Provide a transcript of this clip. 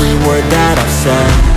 every word that I've said